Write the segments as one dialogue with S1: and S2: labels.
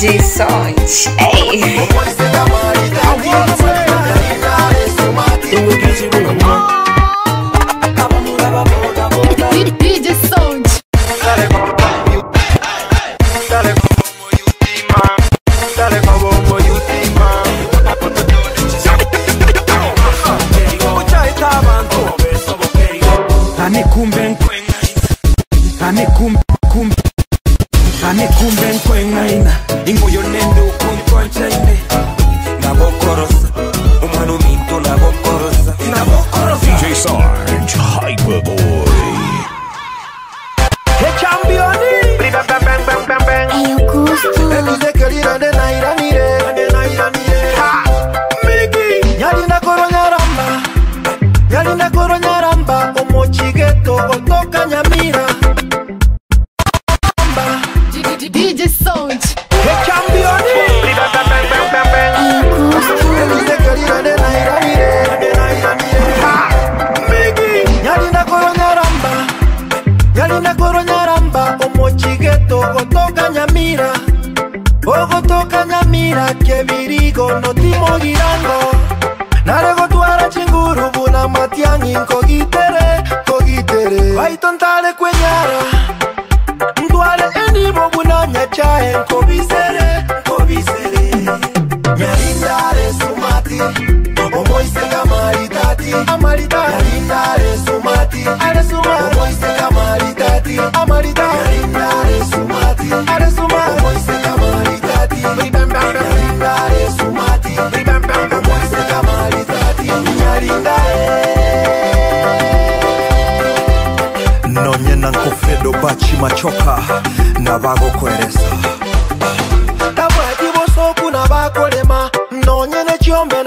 S1: DJ Songe. Hey!
S2: nabagukoresa
S3: tabwati bosoku nabakolema nonye nekyombe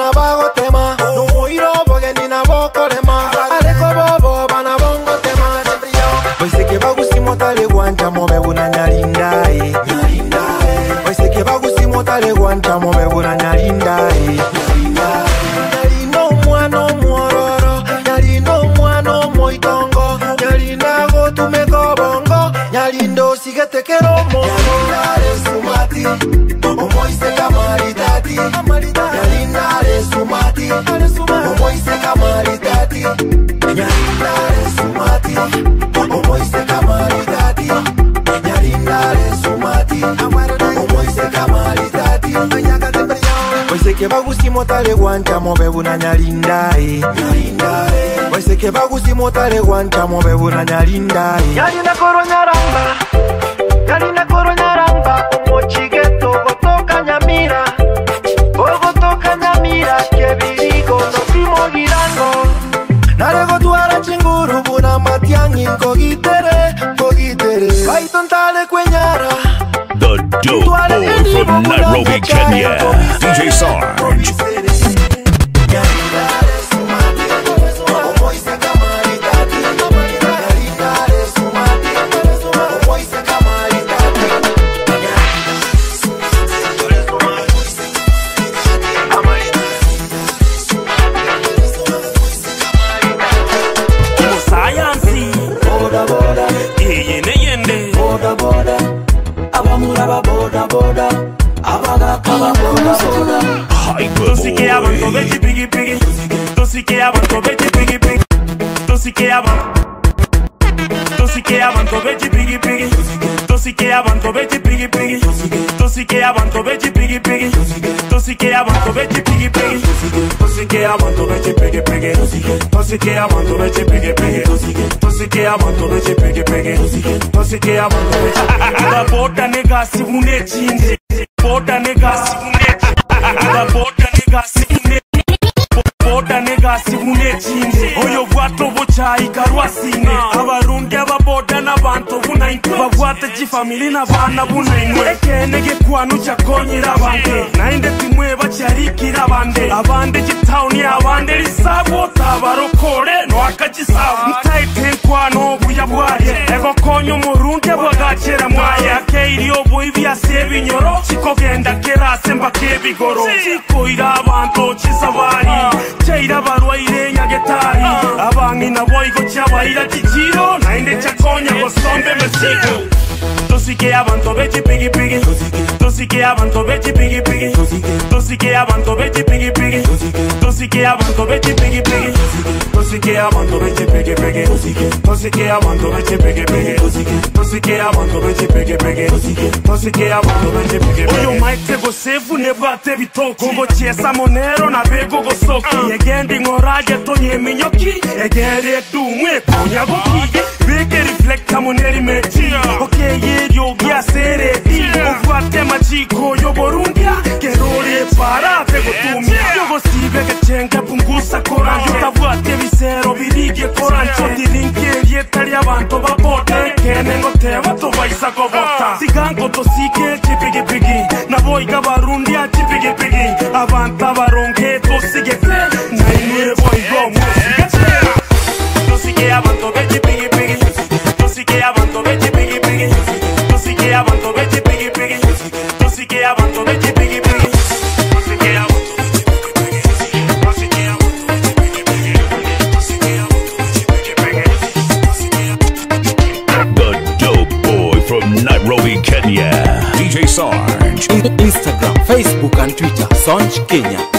S2: motale guanta mo bebu na nyalinda e eh. Linda e eh. Wese ke bagu si motale guanta mo bebu na nyalinda e Nyalinda koronya ramba Nyalinda koronya ramba mo chigeto nyamira Ogotoka nyamira ke girango Narego tuara chinguru buna matyang ingo gitere ko gitere bai kwenyara
S1: do it. Nairobi, Kenya. DJ Sarge. sí que aguanto, vete piggy piggy. Tú sí que aguanto, vete piggy piggy. Tú sí que aguanto, vete piggy piggy. Tú sí que aguanto, vete piggy piggy. Tú sí que aguanto, vete piggy piggy. Tú sí que aguanto, vete piggy piggy. Tú sí que aguanto, vete piggy piggy. Da bota nega si une chinge. Bota nega si une. Da bota nega si une. Bota nega si une chinge. Oyo guato chaika rwasine ah.
S4: avarundi avaboda na vantu vunaine vakwata chifamili na vana vunaine
S1: ekeneke kwanu chakonyera vande naende timwe vacharikira vande avande chitauni avande lisavota varokole noakachisavu mtaitene mukwano obuya bwaye ebakonya omurundi bwagakera mwayake irio bwibi ase ebinyoro kikogenda kerase mbaka ebigoro kikoira abanto kisabari kyaire ah. abarwaire nyagetari ah. abang'i nabo igo kyabaira kigiro naende kyakonya gosombe mesigo tosike abanto bekipigipigi tosike abanto bekipigipigi tosike abantu becipegipege tosike abantu becipegepege tosike abantu becipegepege tosike abantu becipegepege tosike abantu becipegepege oyo maite gosefu nebate bitoko gochiesa monero na bego gosoki ah. egendi ngorage tonyeminyoki egerie dumwe konyagokige ve che rifletta moneri me Ok ye yo gya sere di Ofuate machiko yo borungia Che role parate gotumia Yo go sibe che chenga pungusa koran Yo tavuate visero virigye koran Choti rinke riettari avanto vapote Kene no te vato vaisa kovota Siganko to sike kipigi pigi Na voiga gabaru Sonch Kenya.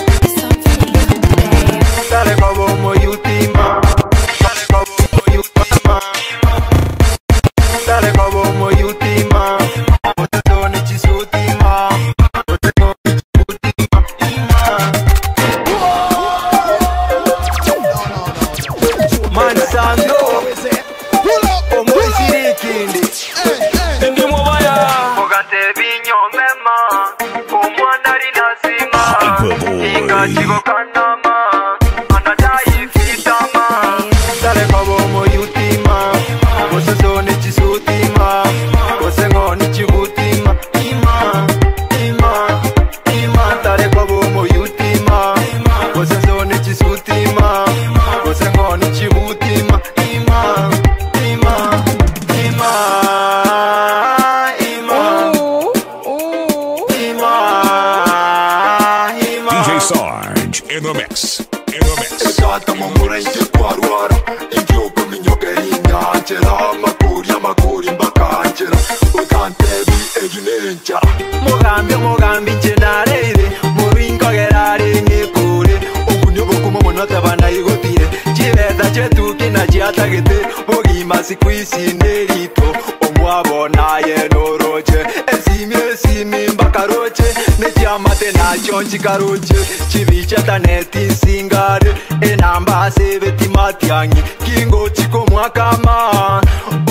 S5: singare E e kingo o pura Liga Ai chikarunche chivichatanetinsingare enambase vetimatyangi kingochikomuakama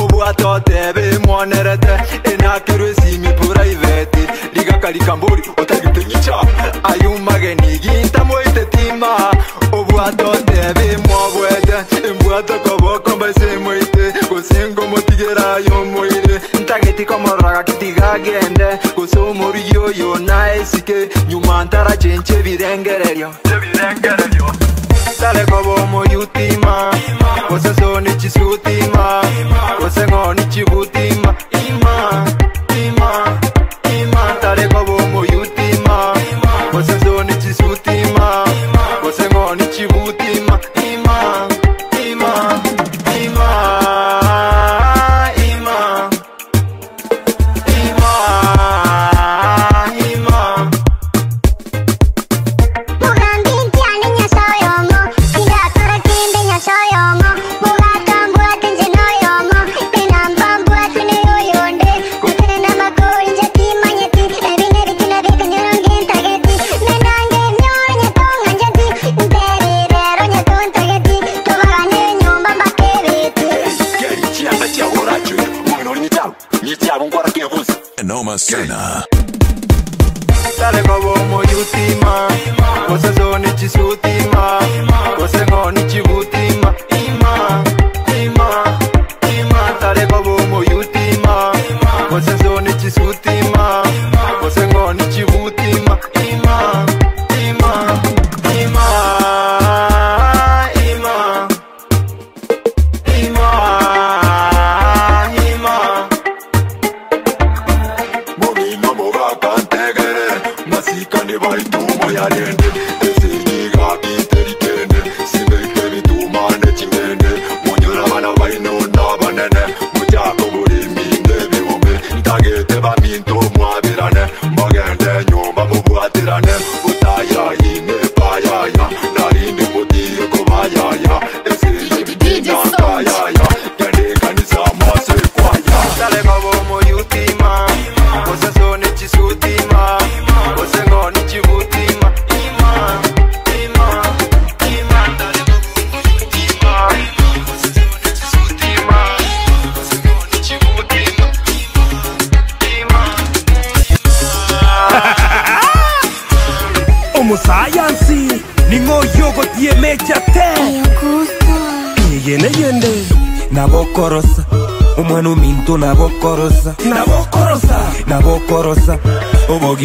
S5: obwatotebe mwonerete enakirwe esimi puraiveti ligakarikamborio otagitenyicha ayumagenigitamoitetima obwatotebe mwobwete embwatakoboko mbaisemwaite come raga che ti ntagende gose umuryo yo naesike nyuma ntarajenje birengererio dale kobo moyutima gose sonikisutima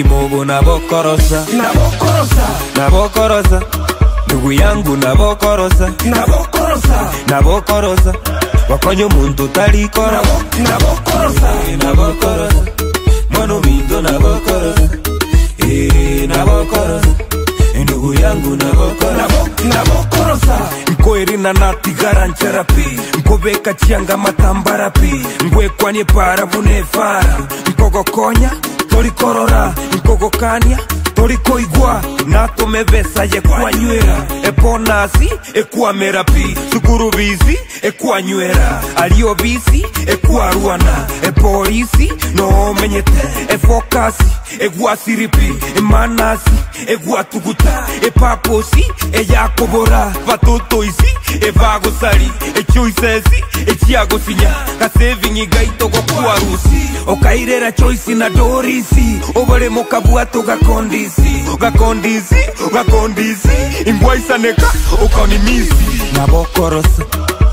S1: kimogo na bokorosa na bokorosa na bokorosa ndugu yangu na bokorosa na bokorosa na bokorosa wakonyo muntu talikora na bokorosa eh, na bokorosa mwana mindo na bokorosa eh na bokorosa eh, ndugu yangu na bokorosa na bokorosa mkoerina natigarancharapi mkobeka chianga matambarapi ngwekwanye para bunefara mpogokonya turikorora nkogokania turikoigua na tume mbeca eponasi ekwamera pi cukuru ekwanywera ari obisi ekwarwana epolisi noomenyete efokasi egwasiripi emanasi egwatuguta epaposi eyakobora batotoisi evagosari echoisesi echiagosinya kasevingi gaitogokwarusi okairera choisi na dorisi oboremokabwato gakondisi gakondisi gakondisi ingwaisaneka okonimisi nabokorosa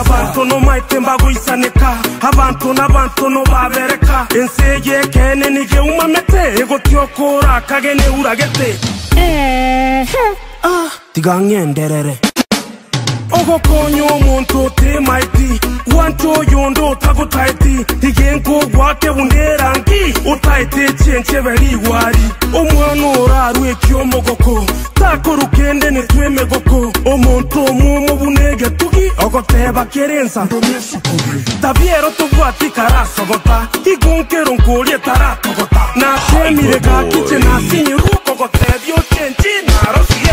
S1: abantu nomaitemba goisaneka abantu nabantu nobabereka ense yekene nige umamete ego tiokora kagene uragete eh. ah. tiga ng'enderere ukokonya uwo muntu timayiti uwancu yundu utaga utayiti igenga ubwake bunderangi utayiti cyenkebe riwari umuntu urarweka iyo mugoko takora ugende ntitweme goko umuntu umwumwe ubunege tugi ogoteba kerenza ndumeshi kubi daviyero tubwati karasogota igunkero ngurye taratogota nakemire gakice
S6: nasinyira ukogotebyo cyenki narosiye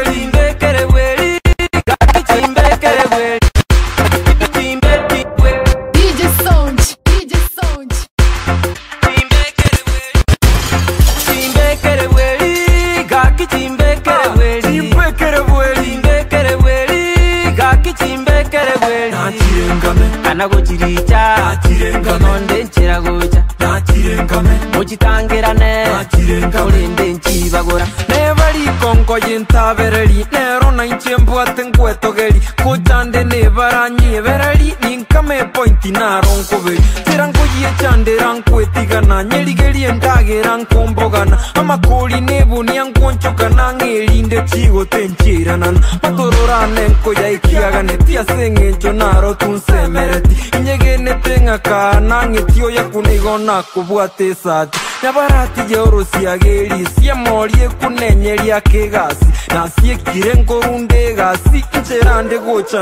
S4: kana kuchiricha nonde nchera kucha muchitangirane kurinde
S1: nchivagura nevarikongoyintavereli nerona inchembwati ngwetogeli kuchande nevaranyivereli me pointina ronkobe terankoyie cande rankwĩtigana nyerigerie ndagĩra nkombogana amakũri nĩbũnia nkwonchokana ng'ĩrinde cigũtenchĩranana matũrũrane nkũyaikiagane tiaseng'encho naro tunsemereti inyegĩnĩte ng'akana ng'ĩtio yakunĩigona kũbwate sati nyabarati jeoro ciagĩri ciamorie kũnenyeria kĩgasi na ciĩkire ngũrundĩgasi njĩra ndĩgũcha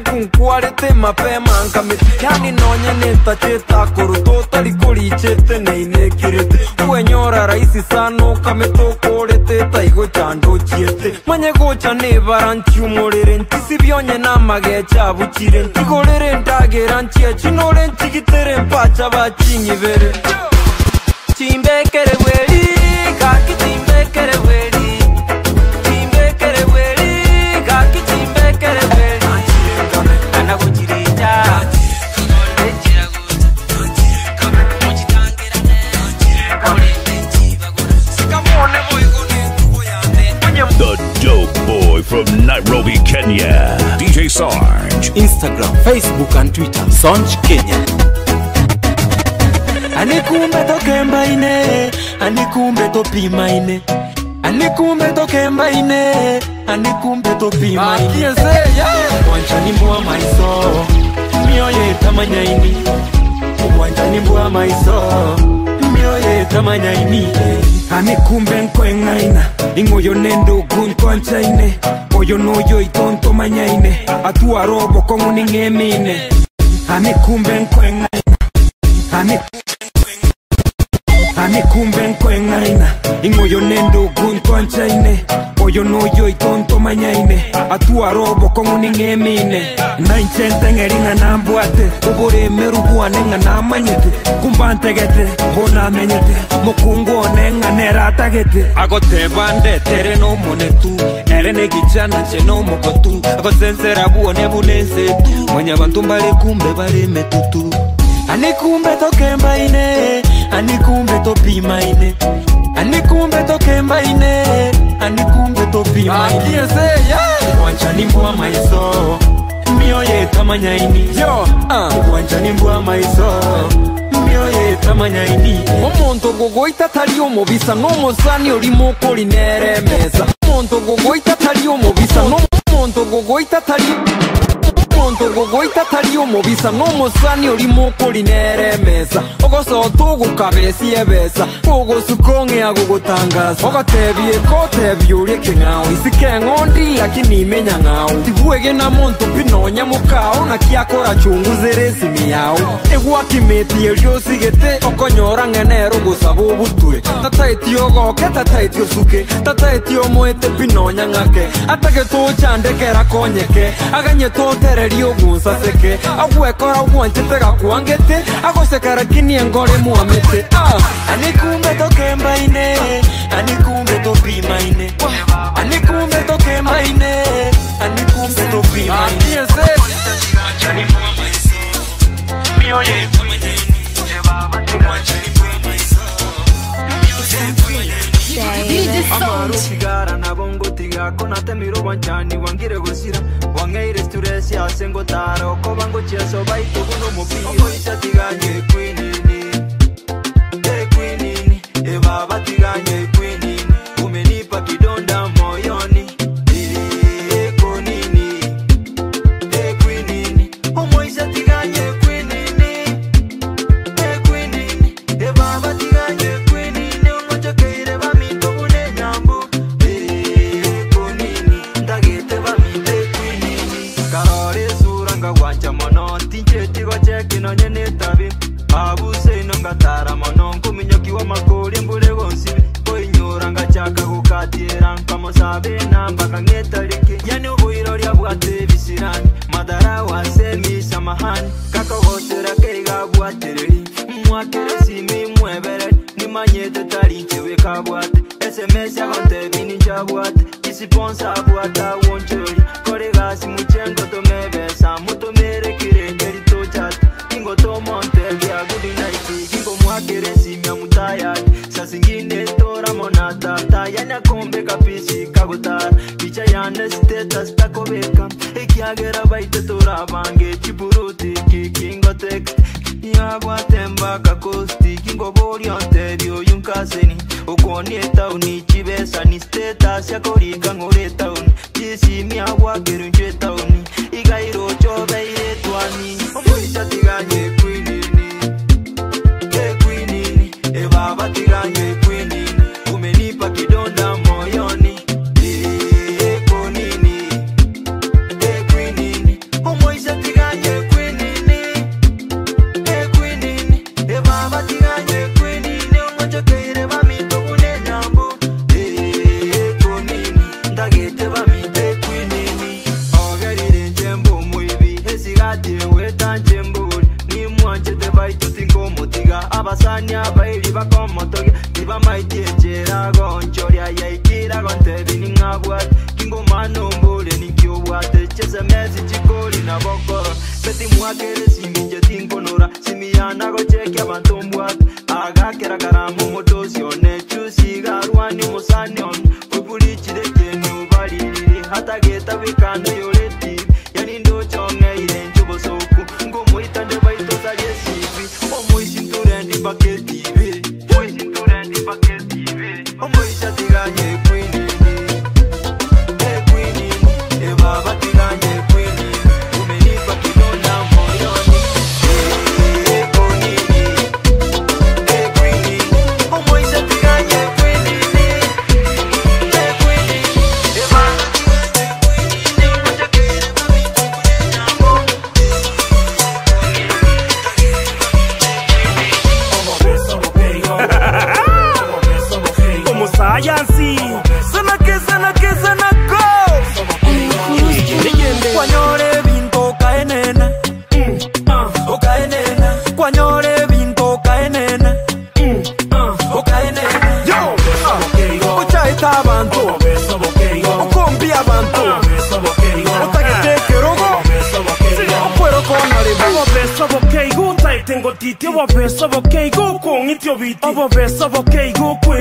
S1: kuare te ma pe man ka me yani no nya ne ta che ta kuru to ta ri ku ri che te ne ne ki re te ku enyora ra isi sa no ka me to ko re te ta i go chan do chi e te ma nye go chan ne ba ran chi u mo re re nti si bi o nye na ma ge cha bu chi re nti go re re nta ge ran chi e chi no re nti ki te re pa
S4: cha ba chi nye ve re chi mbe kere we ri ka ki ti mbe kere we ri
S1: from Nairobi, Kenya, DJ Sarge. Instagram, Facebook, and Twitter, Sarge Kenya. Anikumbe toke mbaine, anikumbe topi maine. Anikumbe toke mbaine, anikumbe Ah, yes, eh, yeah! ni mwa maiso, mioye tamanya ini. tamanyaini. ni mwa maiso, myoye tamanyaini ani kumben koengaina ing'oyo ne ndugun konchaine oyo noyo iton tomanyaine atuarobo kong'uning'emine ani kumben koengaina ani ani kumben koengaina
S4: ing'oyo ne ndugun konchaine oyo noyo itonto manyaine atwara obokong'u
S1: ning'emine nainche nteng'eri ng'a nambwate oboremeri bwane ng'a namanyete kumba bonamenyete mokungu one ng'a neratagete agoteba ndetere nomonetu ere negichana che nomokotu agosensera bwone bunensetu mwenya bantu mbarekumbe baremetutu ani kumbe tokembaine ani kumbe topimaine anikumbe toke mbaine anikumbe topimakiese ah, wanjani mbwa maiso mioye tamanyaini yo uh. Ah, wanjani mbwa maiso mioye tamanyaini omonto gogoita tari omobisa n'omosani orimo okorineremeza omonto gogoita tari omobisa n'omonto gogoita tari mukundo gugwita tario mubisa n'umusani uri mukuri neremeza ugosotugu kabesi yebesa ugusukonge agugutangaza ugatebie ko tebie urieke ng'ao isike ng'ondi aki nimenya ng'ao tibuege na monto pinonya mukao nakiakora chunguzeresimi yao igwakimitie riosigete ukonyora ng'enero gusaba ubutue tataetie ugoke tataetie usuke tataetie omwete pinonya ng'ake atagetuchandekera konyeke aganyetotere mwehereria uguo caceke agwekora uguo njite gakua kinie ngore mwamiti ah, anikumbe toke anikumbe topimaine anikumbe toke anikumbe topimaine ah,
S5: yako na temiro banjani wangire gusira wangeire sturesia sengotara okoba ngo chiaso baitugu no mopiroitatiganye kwinini e kwinini e babatiganye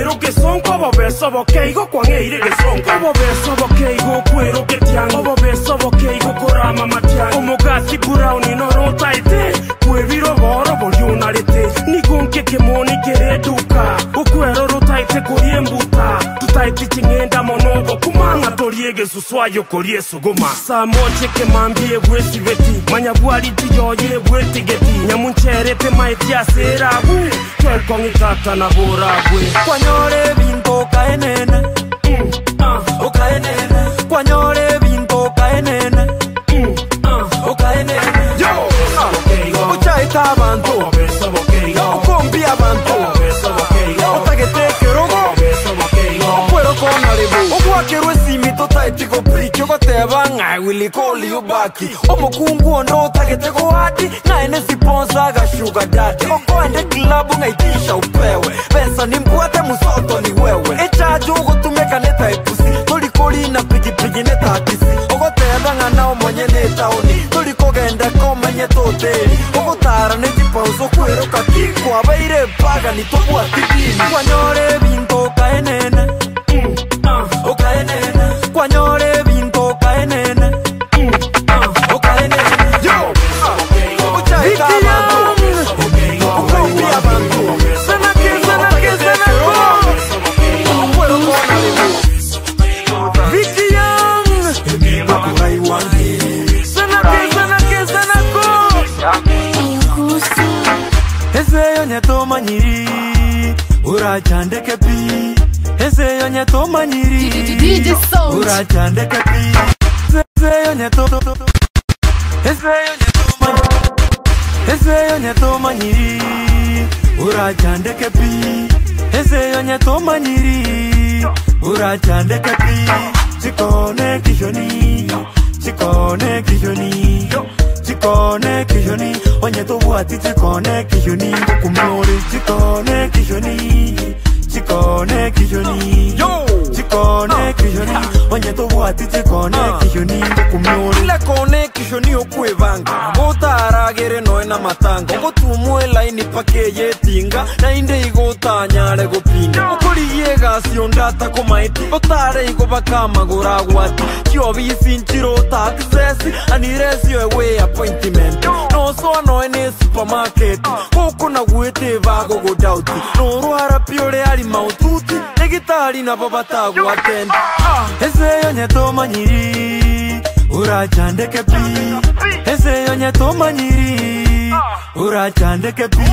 S1: kwero ke songo bo beso bo ke igo kwange ire ke songo bo beso bo ke igo kwero ke tiang bo beso bo ke igo kora mama tiang como gati brown no ro taite kwe viro boro bo yuna rete ni kon ke ke moni kere duka o kwero ro tutaite kuliembuta tutaite chingenda monongo kumanga toliegezuswayo koliesogoma samocheke mambie bwesiveti manyabwaliti yoye bwetigeti nyamunchere pe maeti aserabu cekongitata na burabwe kwanyore binto mm, ah. kaenene kwanyore binto kaenene mm, ah. ucaita abantu chico pricho ko te van ai willy call you back o mo ku ngu no ta ke te ko ati na ene si ponsa ga sugar daddy o ko ande club ngai ti sha upewe pensa ni mbu ate mu soto ni wewe e cha ju go tu me kaneta e pusi to li ko li na pigi pigi ne ta ti si o ko te van ana o mo nye ne ta o ni to li ko ga enda ko me nye to te o ko ta ra ne ti ponso ku ero ka ti ko ave ire paga ni to bu ati ti ni ko nyore vinto ka ene ne Oh, okay, Kaene. Mm, uh. urajandeke pi ezeyo nyetomanyiriurajandeke pi ezeyo nyetomanyiri urajandeke pi ezeyo nyetomanyiri urajandeke pi sikone kijoni sikone kijoni Τι και νύχτε το βοήτη, τι κονεκιό, νύχτε το κομμάτι, τι κονεκιό, νύχτε το βοήτη, kone ah. kihoni onye tubwatite kone ah. kihoni ngukumyuri ila kone kihoni okwebanga gotaragere ah. noe na matanga ngotumue laini pake yetinga na igotanyare gopinga okorigie gasio ndata komaiti otare igo bakamagora gwati kiobisi nchiro taxes aniresio ewe appointment nosoa noe ne supermarket goko nagwete bagogodauti norwara pio riari maututi negitari nabo batagwa wakenda ezeyo nyetomanyiri urajandeke pi ezeyo nyetomanyiri urajandeke pi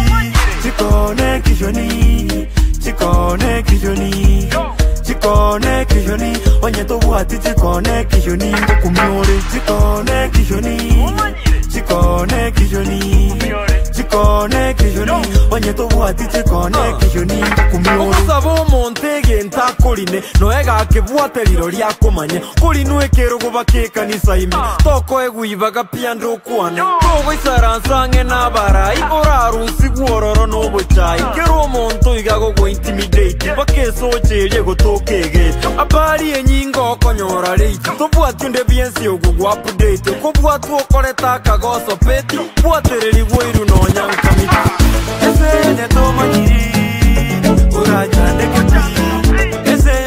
S1: cikone kijoni cikone kijoni cikone kijoni onyetobuhati cikone kijoni ngokumiore cikone kijoni cikone kijoni tikone kiyoni onyetubuha titikone kiyoni ngũkusaba ũmũnthĩ gĩnta kũrine noegakĩbuate riro rĩa kũmanya kũrinũ ĩkĩrũgũba kĩkanicaime toko egũibaga pia ndũkuone kũgũicarancange na barai ũraruci guororo nũbũchai kĩrwo mũntũ igagũgwo intimidate bakĩcũcĩrie gũtũkĩgĩte abari enyinga okonyora rĩiti tũbuatio ndĩbienci ũgũgwa update kũbuatwo ũkoretakagoco pĩti buatĩrĩri guo iru nonya Ese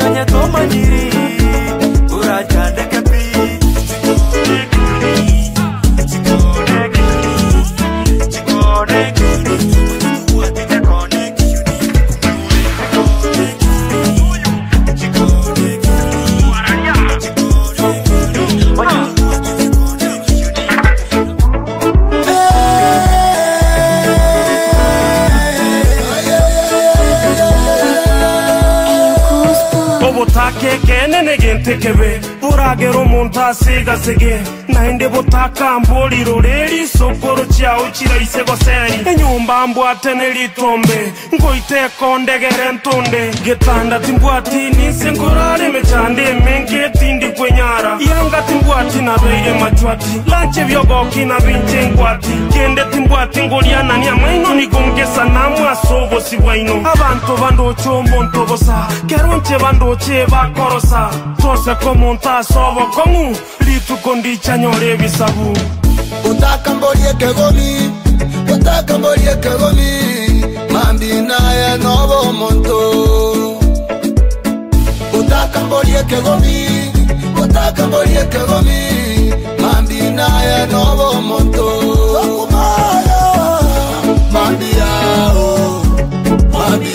S1: onye toma nyiri mpasegasege nahende butaka mbuliro leli isogolo cyawe kiraise gosenyi enyumba mbwatene litombe ngoiteko ndegere ntunde getandati mbwati ninse ngorareme cyande mengetindi kwenyara yangati mbwati nabeire macwati lanche na nabinche ngwati kende simbwati ngolyanania mwaino nigongesa namwasa obosi bwaino abantu bandokya omuntobosa kerunche bandokye bakorosa toseko omuntu asobokomu lituko ndicyanyora ebisabu
S6: utaka nobo nobo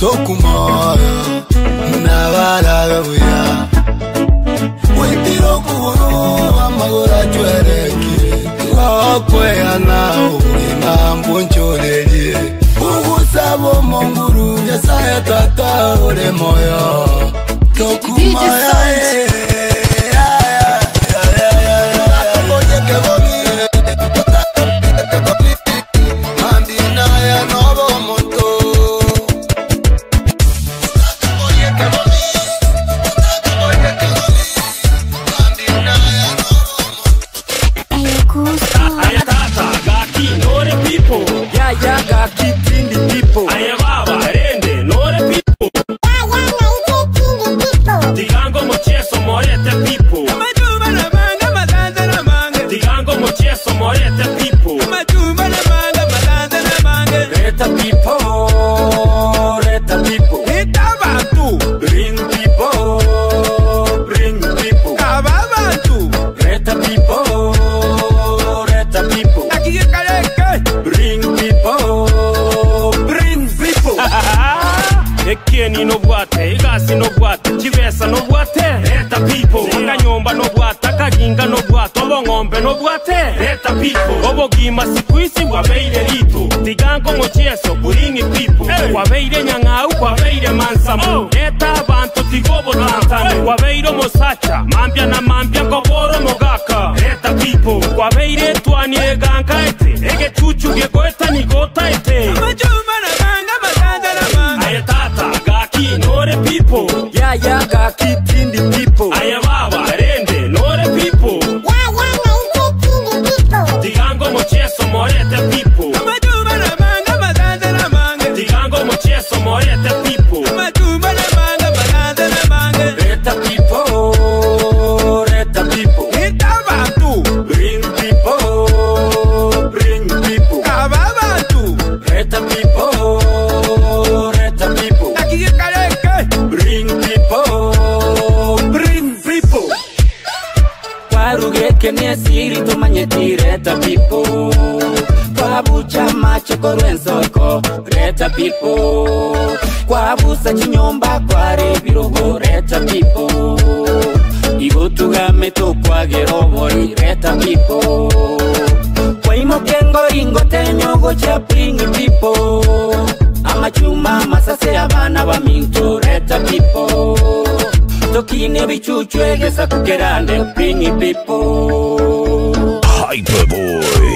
S6: tokumoya nabaraga buya witira okuguru amagoro acwerekire wakweana oburima mbunchorerie ugusaba omonguru nyasaye tata ore moyo
S1: rw'ensoko reta pipo kwabusa kinyumba kwareba irogo reta pipo igutugame tukwagera obori reta pipo kwaimokengo ingote nyogo chapringi pipo amachuma se abana baminto reta pipo tokine bichuchu egesa kugerande pringi pipo hyperboy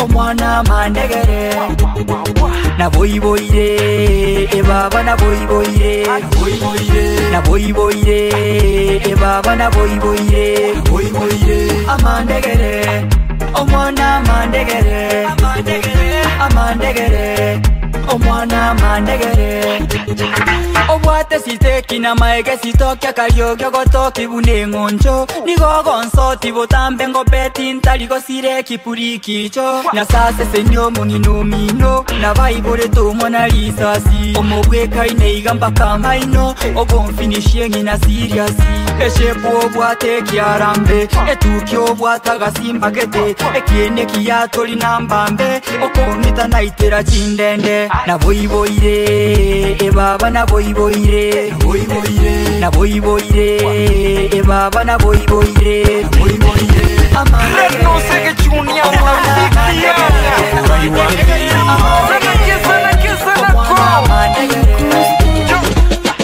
S7: omwana mandegere naboiboire ebaba naboiboire naboiboire ebaba naboiboire amandegere omwana mandegere amandegere omwana mandegere obwate siteki na maege sitokia kariogi ogotoki bune ng'oncho nigogonsoti botambe ngobeti ntarigo sire kipurikicho nasase seni omong'inumino nabaiboretumwa na risasi omobwekaine iga mpaka maino obomfinishie ng'ina siriasi eshepu obwate ekiarambe etuki obwataga simbagete gete ekiene kiyatori na mbambe okonita naitera chindende na e baba naboiboire ebaba naboiboire naboiboire ebaba naboiboire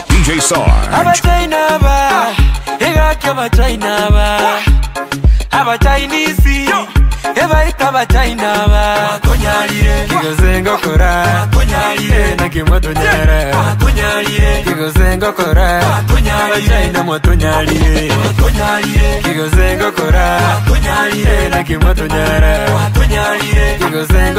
S2: DJ Sarge
S1: abachainaba egake abachainaba abachinisi ebayita abachina ah. ah. ah. aba kigoze ngokora nakimwatunyara kigoze ngokora abachina mwatunyalire kigoze ngokora nakimwatunyara kigoze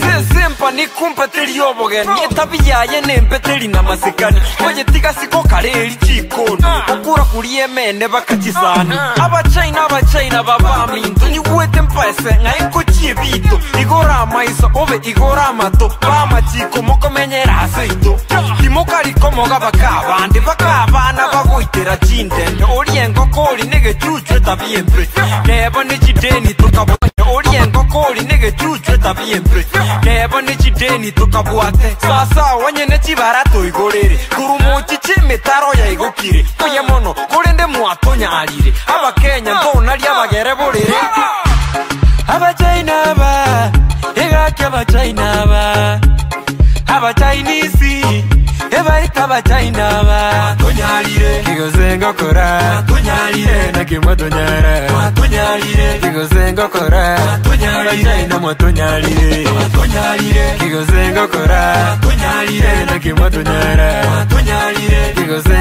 S1: sesempa nikumpete lyoboge nietabiyaye nempete lina masikani bajetigasi kokareli chikoni okura kuliemene bakachisana abachina abachina china vavamindo nyikuwete mpese ngaikochie vito igora maiso ove igora mato vamatiko mokomenyera seito timokalikomoka vakavande vakavana vakoitera chindende oliengo koli negechuchwe taviembe nevo nechideni tokavoe oliengo koli negechuchwe taviembe nevo nechideni tokavuate sasa wanyene chivara toigorere kurumuchi chimitaro yaigokire kuye mono kulende mwatonyalile avakenya ndona abalya bagere buliri abachina ba igakya abachina ba abachinisi abaita abachina ba kigoze ngokora nage mwatonyara kigoze ngokora abachina mwatonyarire kigoze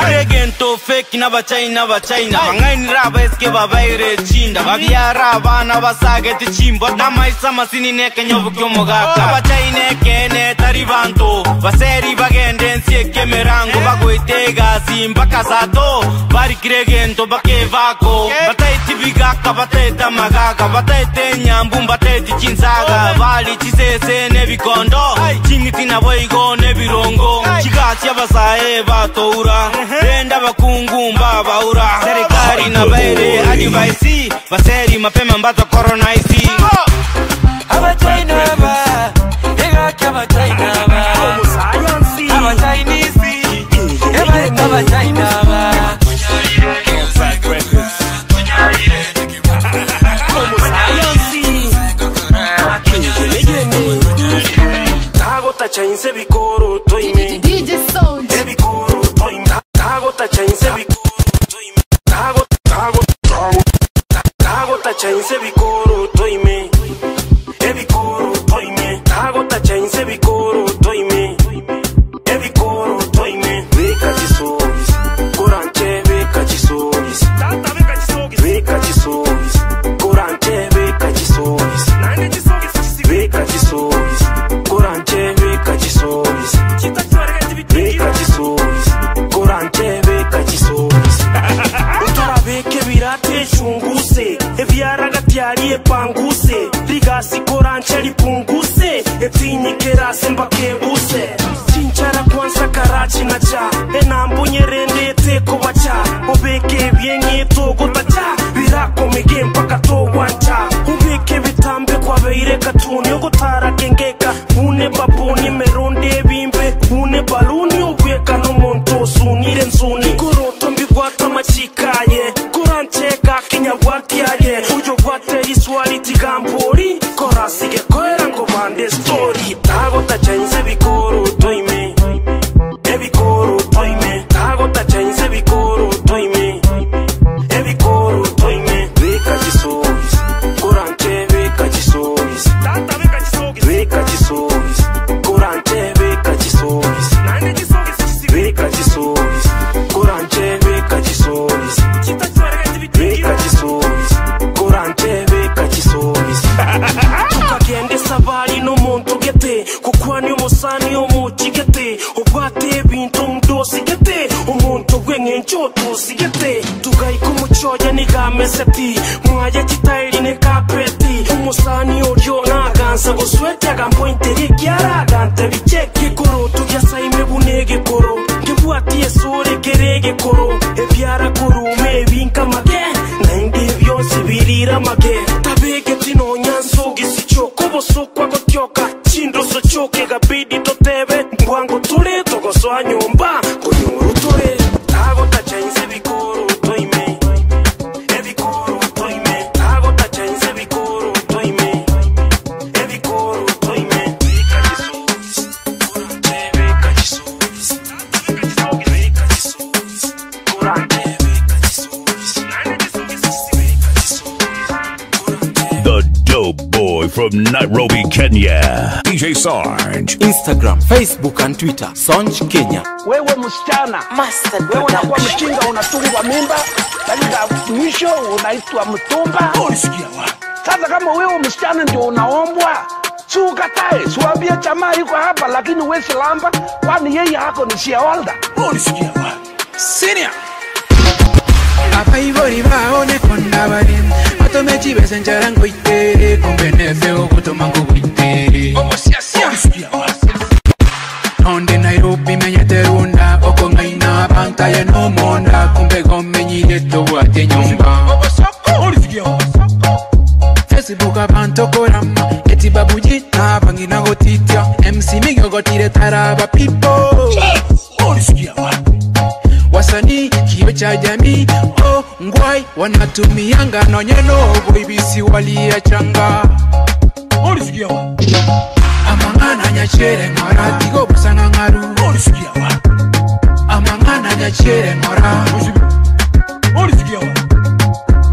S1: aregento feki n'abachina bachina bangainira baeske babaire chinda babyara abana basagete chimbo namaisa masinine kenyobukyomogaka abachina ah. ke nene tari bantu baseri bagende ensi ekemirango bagoite egasi mpaka zato barikire egento bakevako bataete bigaka bataete magaka bataete nyambu mbataete chinsaga bali chisese nebikondo ching'iti naboigo nebirongo chigasi abasae batoura benda bakungu mbabaura serikali na baere adivaisi baseri mapema mbaza koronaisi abatoinaba cover China Cover Chinese chinese China rarie panguse rigasikorancha ripunguse etinyike rasembakebuse chincharakwansa karachi nacha enambunyerendete kobacha obeke ebyeng'etogotacha birakomege mpaka towancha obeke bitambe kwabeire katuni ogotara gengeka bune babu igambori korasigekorera ngo mande sitori ntabwo utacyenze biko Nairobi, Kenya. DJ Sarge. Instagram, Facebook and Twitter. Sarge Kenya. Wewe msichana. Master Wewe na kwa mchinga unatungwa mimba. Dakika yaani mwisho unaitwa mtumba. Unasikia oh, wa. Sasa kama wewe msichana ndio unaombwa, si ukatae, siwaambie chamaa yuko hapa, lakini wewe silamba, kwani yeye hako ni shareholder. Unasikia oh, wa.
S8: Senior. Apa hivyo ni baone konda atome chivese ncharango ite kombenefe okutoma ngubu ite nonde nairobi menyeterunda oko ngaina bantaye nomonda kumbe gomenyire towate nyumba facebook abantokorama eti babuji na bangina gotitya mc migogotire taraba people onatumiyanganonyenoboibisiwaliyachanga amangana nyachere ngora tigo busanga ngaru amangana nyachere ngora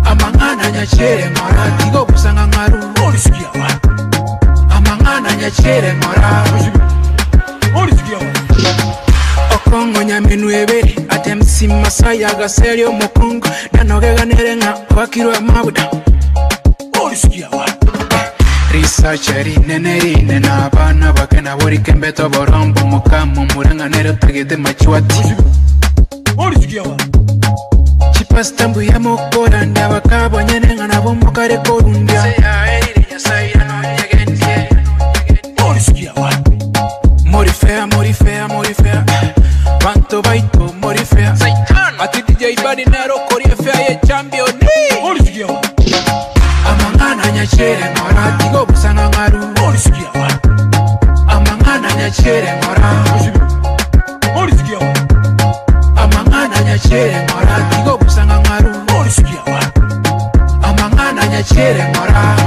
S8: amangana nyachere ngora tigo busanga ngaru amangana nyachere ngora okongo nyaminwebere mc masai agaseri omukungu nanogeganere nga wakirwe amabuda risacha rinene rine na abana bake naborike mbeto borombo mukamo muranganere otagete machwati chipasta mbuya mokora ndabakabonyene nga nabo mokare korundia ah, morifea morifea bato baito mori fea ati dj bani nero kori fea ye champion amanga na nyachere ngora tigo busanga ngaru amanga na nyachere ngora amanga na nyachere ngora tigo busanga ngaru amanga na nyachere ngora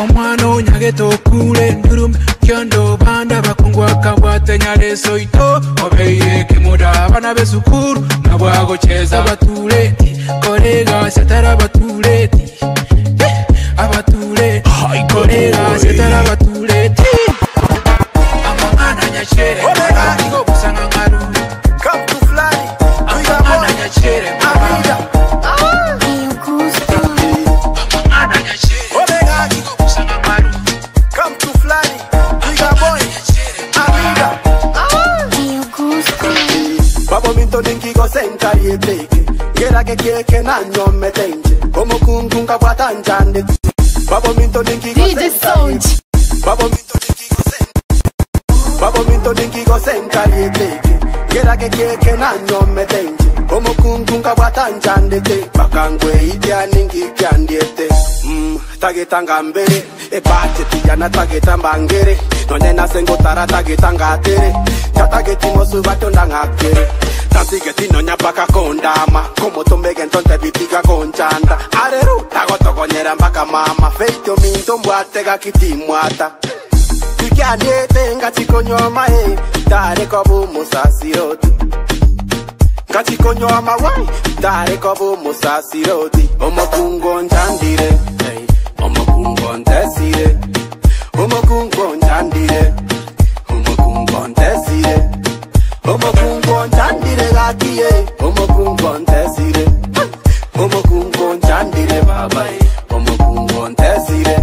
S8: omwana onyagete okule ndurume kyondoba tenyale soito obeye kemura abana besukuru nabwagocheza abatureti korega satari abatureti abatureti korega satari abatureti amaana nyashere
S3: ngiyandete bakangwe ibyani ngibyandiete mm, tageta ngambere ebate tiyana tageta mbangere nonena sengotara tageta ngatere tatageti mosuba tondangakere tansigetinonya bakakondama komotombege ntontebitiga konjanda areru tagotokonyera mbaka mama feito minto mbwatega kitimwata ikyandiete ngacikonywoma e tareka bumusasiroti kachikonyo amawai tarekobo musasirodi omokungo njandire omokungo ndesire omokungo njandire omokungo ndesire omokungo njandire gatiye omokungo ndesire omokungo njandire babai eh. omokungo ndesire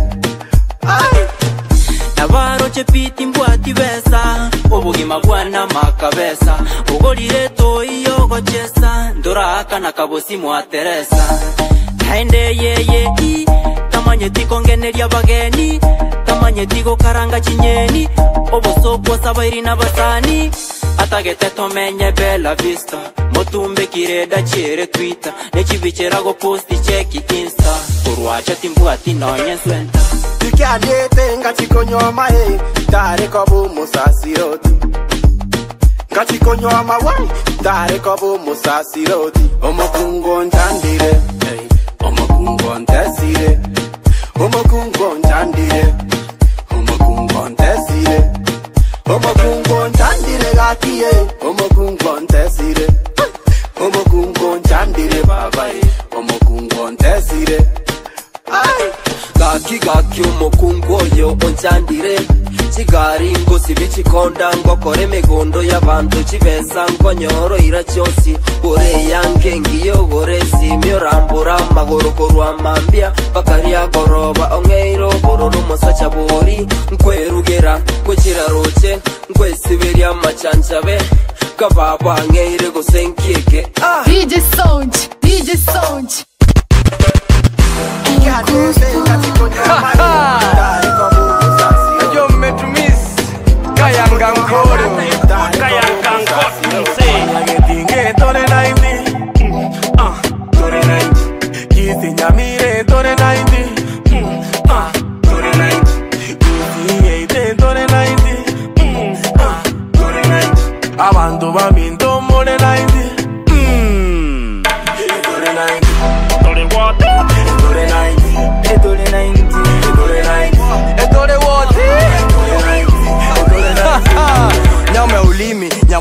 S4: navaro chepiti mbwati vesa obogima gwana makabesa ogorireto iyogochesa ndorahakana kabosimo a teresa taende yeye i tamanyeti kongeneria bageni tamanyeti gokaranga chinyeni obosokwosa bairi na basani atagete tomenye bela vista motumbe kireda chiere twita nechibichera goposti cheki insta korwacha timbuatinonyeswenta
S3: tikiadietenga chikonyoma e tare kobo musasiroti ngachikonywa mawai tare kobo musasiroti omokungo ndandire omokungo ndesire omokungo ndandire omokungo ndesire omokungo ndandire gatie omokungo ndesire omokungo ndandire babai omokungo ndesire hey gaki gaki
S4: umukunguoyo onjandire cigari ngo sivi cikonda ngo kore megondo yabantu civesa ngo nyoro ira cyosi bore yange ngiyo bore simio rambura magorokorwa mambia bakari agoroba ongeiro boro rumosa cabori nkwe rugera ngo ciraroce ngwe siberia macancabe kavaba ngeire gosenkieke
S2: ah! DJ Sound DJ Sound Yeah,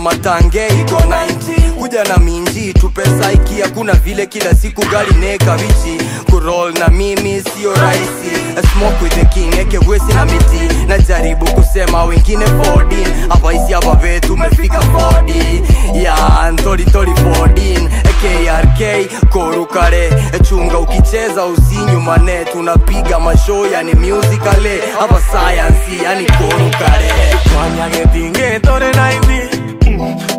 S3: matange iko 90 uja na minji tupesa iki hakuna vile kila siku gari neka wichi kurol na mimi sio rahisi smoke with the king eke wesi na miti najaribu kusema wengine 14 hapa isi hapa ve tumefika 40 ya ntori tori 14 krk korukare e chunga ukicheza usinyu mane tunapiga masho yani musicale hapa sayansi yani korukare twanyage tingetore eh, na
S1: hivi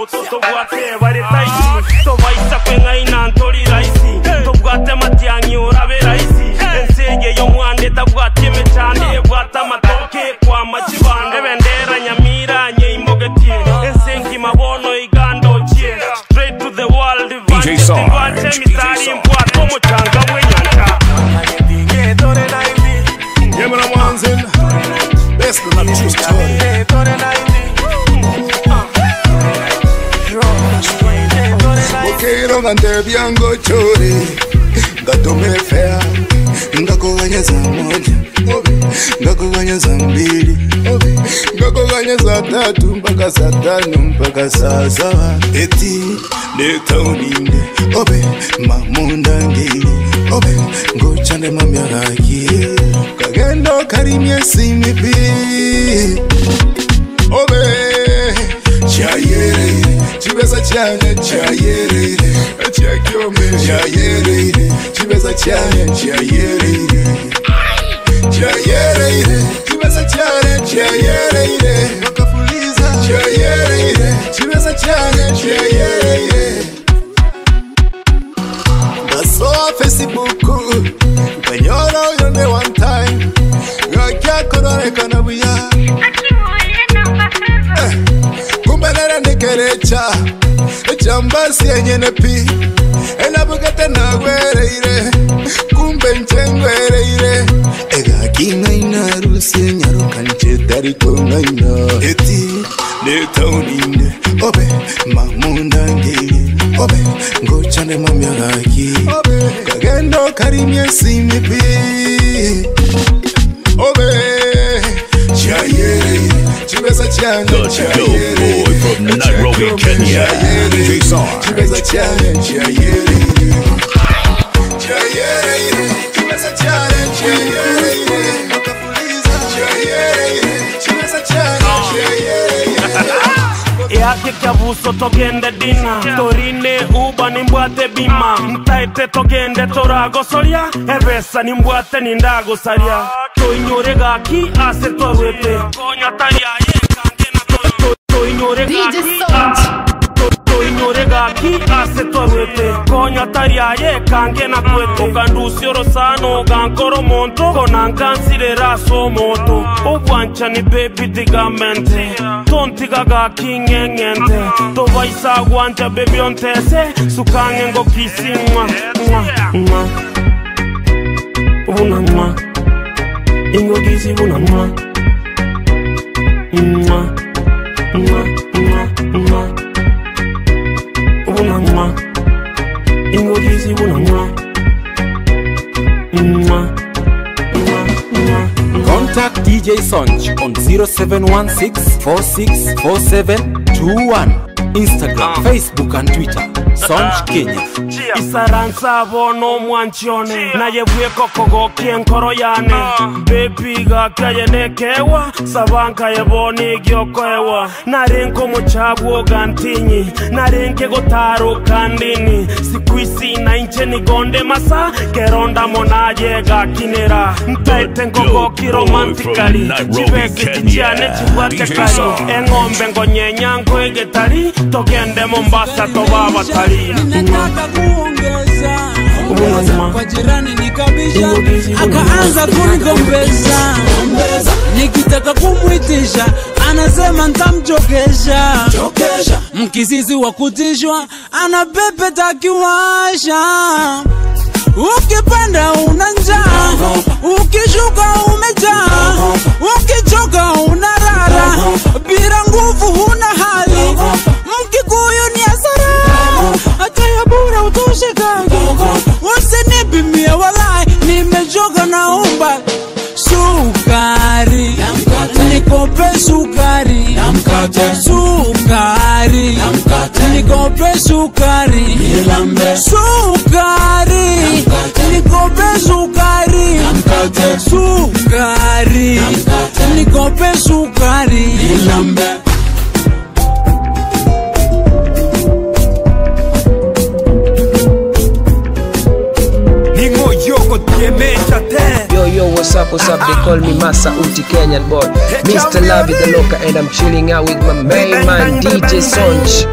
S1: Outros são boaté,
S6: shango chori ngatomefea ngakovanya zamoja ngakovanya zambiri ngakovanya zatatu mpaka satano mpaka sasawa eti netauninde obe mamundangili obe ngochande mamyaraki kagendo karimiesimipi obe chivesa chanya chayerere chakome chayerere chivesa chanya chayerere chayerere chivesa chanya chayerere challenge, a challenge, yeah, yeah, yeah. Yeah, yeah, yeah. That's a challenge, yeah, yeah, yeah.
S1: E togende dina Torine uba nimbuate bima Mtaite togende torago soria Eresa nimbuate nindago saria Toignore gaki asetwa wete Toignore gaki haki asetwawete konya tariaye kange nakwete ogandusi orosano ogankora omonto konankansirera ase omoto obwanca ni bebi digamente tontiga gaking'eng'ente tobaisagwanja bebi ontese sukange ngokisi ng'wa ng'wa ng'wa buna ng'wa ingokisi buna ng'wa ng'wa ubudisi bunonwa nwa Contact DJ Sonch on 0716 4647 21 Instagram, uh. Facebook and Twitter. sonchkinyif isaransa bono omwanchione naye bwieko kogokia enkoro yane ah. bepigaki aye nekewa sabankaye boni giokoewa narenke omochabwoga ntinyi narenke gotaruka ndini sikwisi nainche nigonde masa keronda monayegakinera ntaete ngogoki romantikali chibeke chichiane chibwate kali eng'ombe ngonyenya nkoegetari togende mombasa tobabata akaanza kunigombeza nikitaka kumwitisha anasema ntamchokesha mkisizi wa kutishwa, anapepe akiwasha. Ukipanda una njaa, ukishuka umejaa, ukichoka unarara, bila nguvu huna hali Mki kupimia, walai
S8: nimejoga na umba sukari nikope sukari sukari nikope
S1: sukari sukari nikope sukari sukari nikope sukari what's up, what's up? They call me Masa Uti, Kenyan boy. Mr. Lavi the Loca, and I'm chilling out with my main man, DJ Sonch.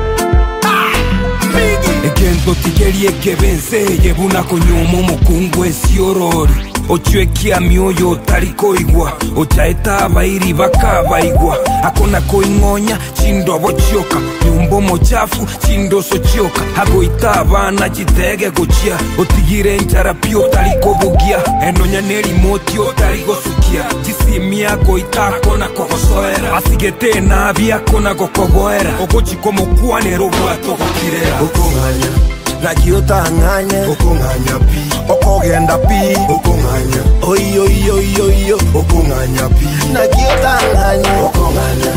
S1: egento tigeri ekebenseye bunako nyuma omukungu ensi orori ocwekia mioyo tari koigua ochaeta abairi bakabaigua akona koing'onya chindo bochioka nyombo mochafu chindo sochioka agoita abana chitege gochia otigire nchara pio tari kobugia enonya nerimotio tari gosukia chisimia na akona kogosoera asigete nabi akona gokogoera ogochikomokuanera obwato gokirera like yotanganye okunganya pi okogenda pi
S2: okunganya oiyoiyoiyoiyo okunganya pi like yotanganye
S1: okunganya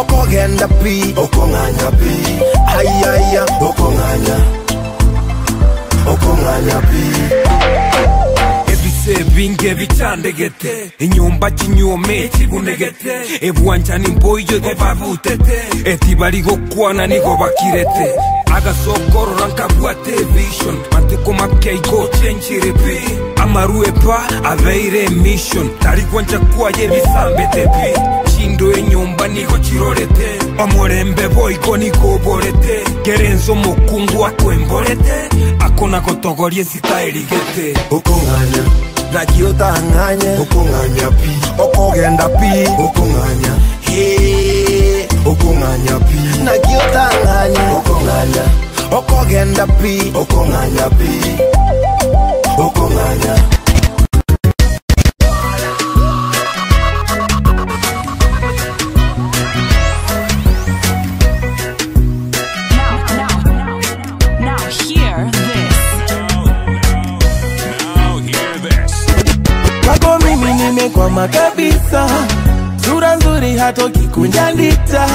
S2: okogenda pi okunganya pi ayaya okunganya
S1: okunganya pi sebinge bicandegete inyumba kinyume kibunegete ebuwanjani mboiyogo babutete etibari gokwana nigo bakirete agasokorora nkabwate vision mateko makeigo cenciribi amaruepa abeire mission tarigwanjakwaye tepi kindu enyumba niko kirorete omurembe boiko nikoborete gerenza omukungu atwemborete akonako togorie zitaerigete okung'anya naki otang'anye okung'anya pi okogenda pi okung'anya
S2: hey. okung'anya pi naki otang'anye okung'anya okogenda pi okung'anya pi okung'anya
S1: nimekwama kabisa, sura nzuri hatoki kunyanita.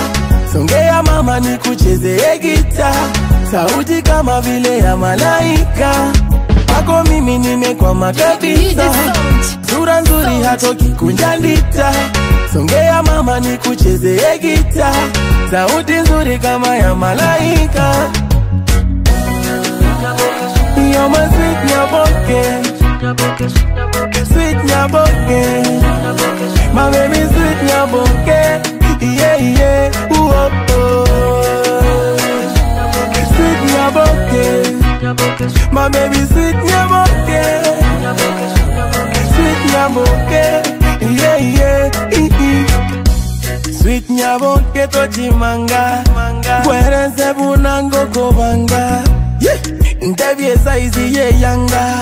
S1: Songea mama, nikuchezee gita, sauti kama vile ya malaika. ako mimi nimekwama kabisa, sura nzuri hatoki songe Songea mama, nikuchezee gita, sauti nzuri kama ya malaika. You're my sweet, you're sweet nyaboke My baby sweet nyaboke Yeah, yeah, ooh, oh, oh Sweet nyaboke My baby sweet nyaboke Sweet nyaboke Yeah, yeah, ee, ee. Sweet nyaboke tochimanga Bwereze bunango kobanga Yeah, ndebye saizi ye yanga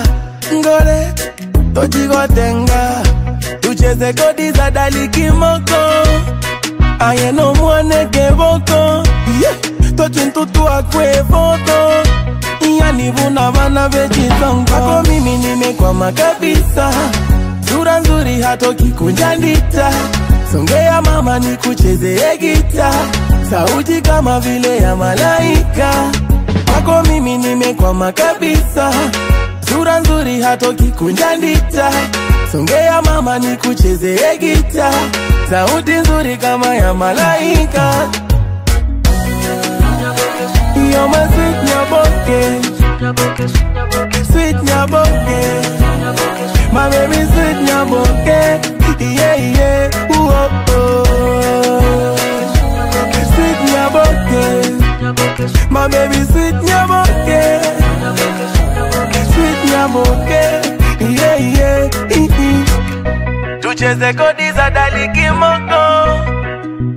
S1: Ngore tojikotenga tucheze kodi za dalikimoko aye nomwane keboko yeah. tokintutua kwevoko yanivuna vana vechizongo mimi nimekwama kabisa zura nzuri hatoki kunjandita songea mama nikuchezee gita sauti kama vile ya malaika kwako mimi nimekwama kabisa sura nzuri hatoki kunjandita songe ya mama ni kuchezeye gita sauti nzuri kama ya malaika My baby sweet nyaboke yeah, oh, oh. am okay. Yeah, yeah, Tucheze kodi za dalikimoko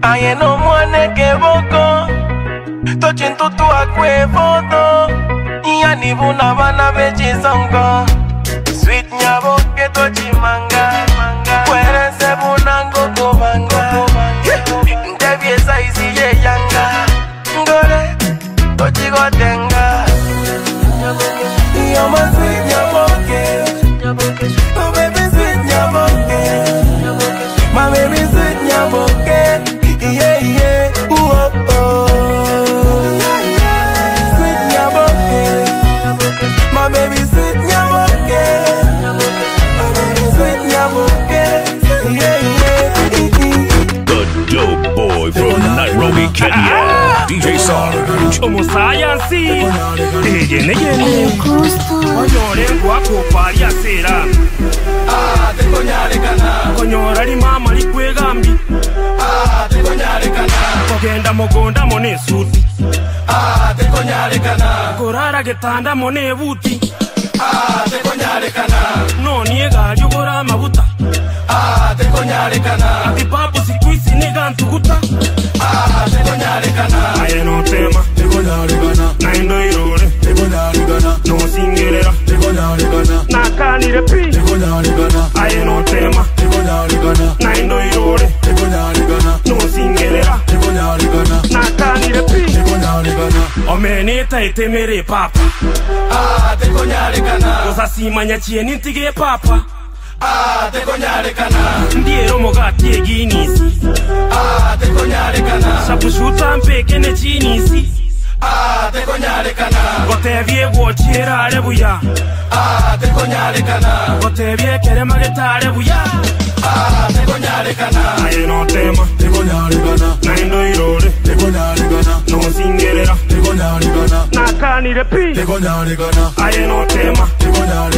S1: ayeno mwane keboko tochintutu akwe foto iyanivuna vana vechisongo batandamo nebuti temere papa ah, ozasima nyakiye nintigie papa ah, ndieromogatie ginisi ah, shabushutampeke ne chinisi atekonyarekana gotebie gwochiera are buya atekonyarekana gotebie kerema getare buya atekonyarekana naye notema tekonyarekana naindo irore tekonyarekana nosingerera tekonyarekana nakanire pi tekonyarekana aye notema tekonyarekana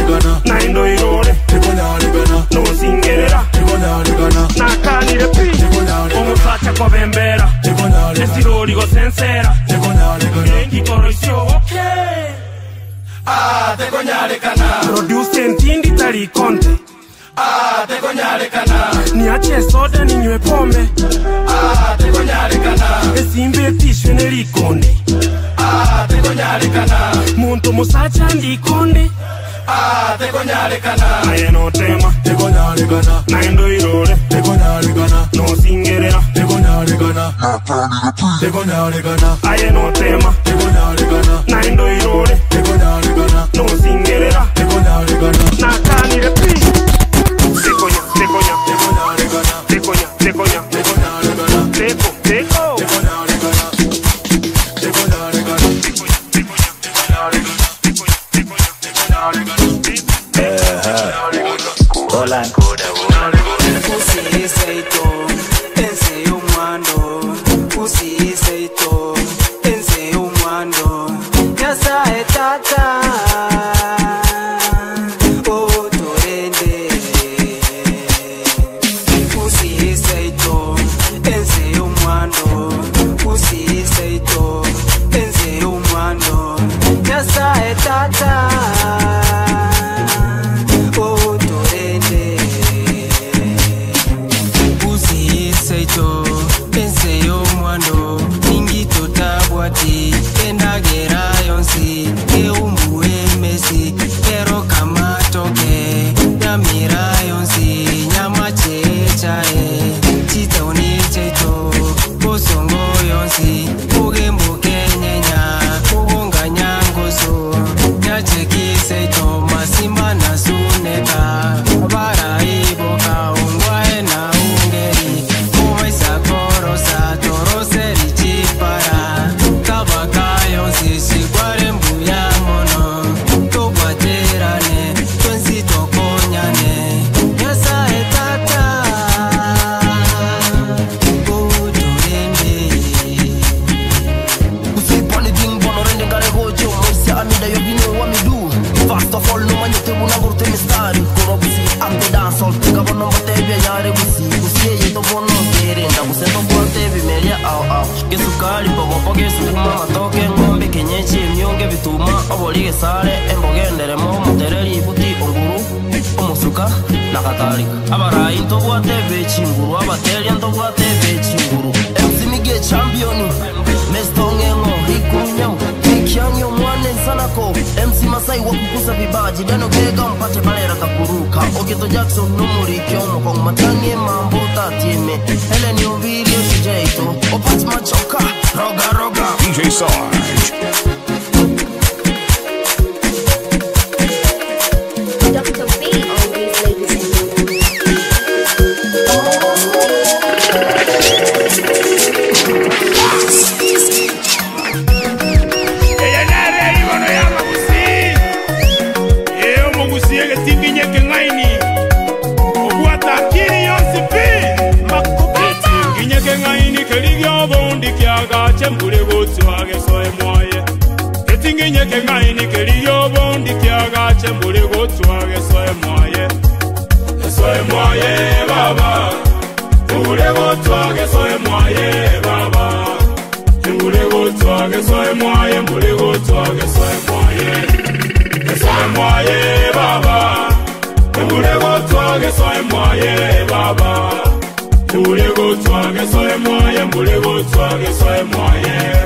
S1: tekonyarekana niache soda ninywe pombe tekonyarekana esimbetishwe nerikoni muntu musacha ndikundi tekonyarekana nosingerera nosingerera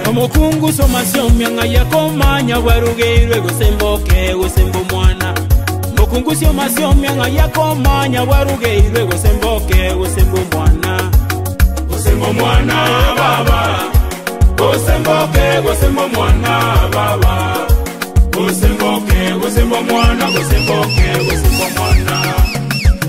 S1: omukungu somasi omianga yakomanya bwarugeirwe gusemboke gusemba omwana mukungu somasi omianga yakomanya bwarugeirwe gusemboke gusemba omwana gusemba omwana baba gusemboke gusemba omwana baba gusemboke gusemba omwana gusemboke gusemba omwana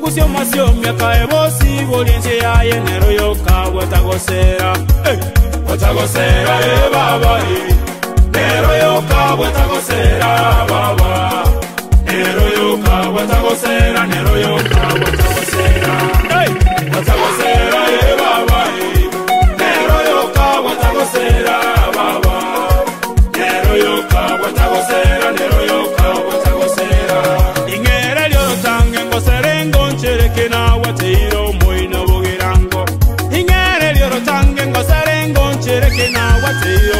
S1: ngusio masio miaka ebosi bolienche yaye nero yoka bwetagosera bwetagosera hey. ebaba nero yoka bwetagosera eh, baba
S4: eh. nero yoka bwetagosera nero yoka bwetagosera Será,
S1: baba. Quiero yo cabo, estamos cera, quiero yo. Mateo.